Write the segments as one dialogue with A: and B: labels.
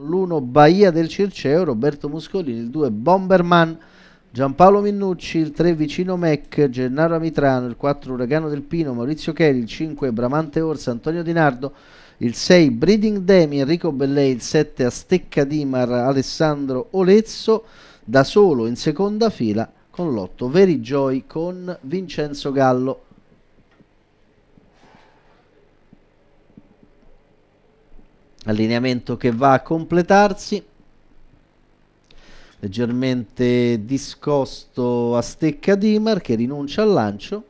A: l'1 Bahia del Circeo, Roberto Muscolini, il 2 Bomberman, Giampaolo Minnucci, il 3 Vicino Mec, Gennaro Amitrano, il 4 Uragano del Pino, Maurizio Cheri, il 5 Bramante Orsa, Antonio Di Nardo, il 6 Breeding Demi, Enrico Bellei, il 7 Astecca Dimar, Alessandro Olezzo, da solo in seconda fila con l'8 Very Joy con Vincenzo Gallo. Allineamento che va a completarsi. Leggermente discosto a stecca Dimar che rinuncia al lancio.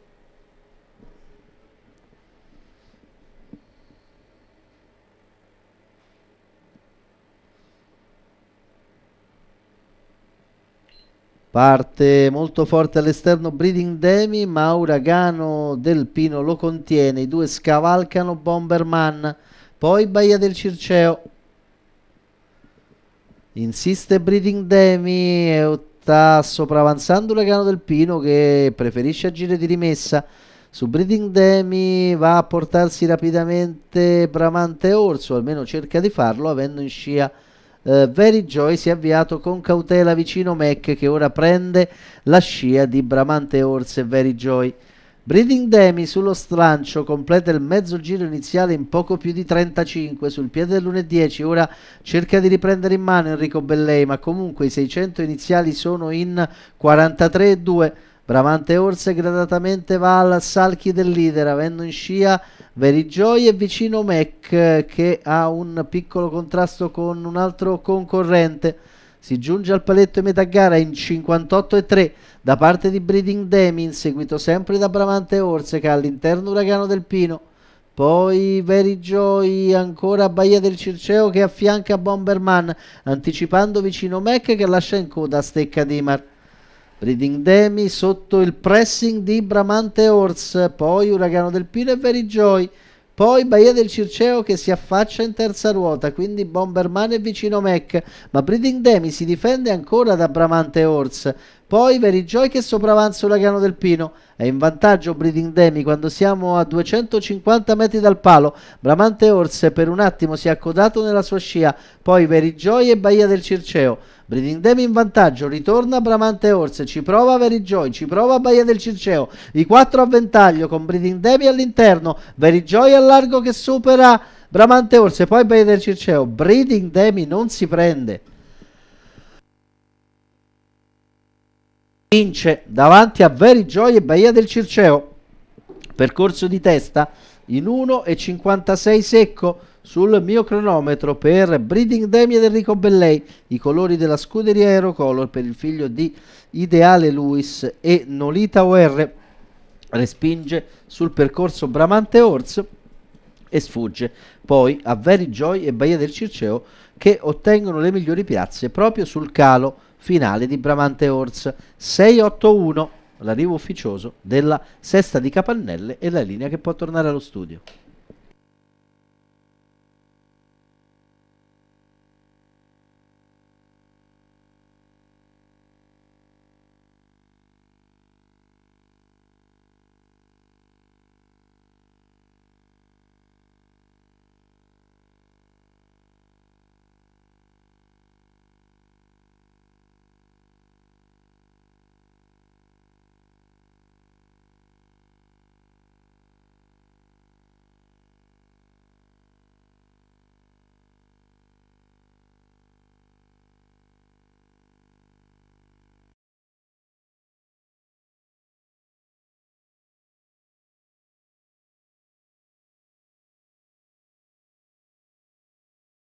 A: Parte molto forte all'esterno Breeding Demi, ma Uragano del Pino lo contiene, i due scavalcano Bomberman poi Baia del Circeo. Insiste Breeding Demi e sta sopravanzando Uragano del Pino che preferisce agire di rimessa. Su Breeding Demi va a portarsi rapidamente Bramante Orso, almeno cerca di farlo, avendo in scia eh, Very Joy si è avviato con cautela vicino Mac che ora prende la scia di Bramante Orso e Very Joy. Breeding Demi sullo slancio completa il mezzo giro iniziale in poco più di 35 sul piede dell'1.10 ora cerca di riprendere in mano Enrico Bellei ma comunque i 600 iniziali sono in 43,2 Bramante Orse gradatamente va al salchi del leader avendo in scia Joy e vicino Mac che ha un piccolo contrasto con un altro concorrente si giunge al paletto di metà gara in 58 e 3 da parte di Breeding Demi, seguito sempre da Bramante Orse che all'interno Uragano del Pino. Poi Very Joy ancora Baia del Circeo che affianca Bomberman, anticipando vicino Mac che lascia in coda Stecca Dimar. Breeding Demi sotto il pressing di Bramante Horse, poi Uragano del Pino e Very Joy. Poi Baia del Circeo che si affaccia in terza ruota, quindi Bomberman è vicino Mac, ma Breeding Demi si difende ancora da Bramante Horse. Poi Very Joy che sopravanza Uragano del Pino. È in vantaggio Breeding Demi quando siamo a 250 metri dal palo. Bramante Horse per un attimo si è accodato nella sua scia. Poi Very Joy e Baia del Circeo. Breeding Demi in vantaggio, ritorna Bramante Horse, ci prova Very Joy, ci prova Baia del Circeo, i quattro a ventaglio con Breeding Demi all'interno, Very Joy largo che supera Bramante Horse, poi Baia del Circeo, Breeding Demi non si prende. Vince davanti a Very Joy e Baia del Circeo, percorso di testa in 1,56 secco sul mio cronometro per Breeding Demi ed Enrico Bellei, i colori della scuderia Aerocolor per il figlio di Ideale Luis e Nolita OR respinge sul percorso Bramante Horse e sfugge poi a Very Joy e Baia del Circeo che ottengono le migliori piazze proprio sul calo finale di Bramante Horse. 6-8-1 l'arrivo ufficioso della sesta di Capannelle e la linea che può tornare allo studio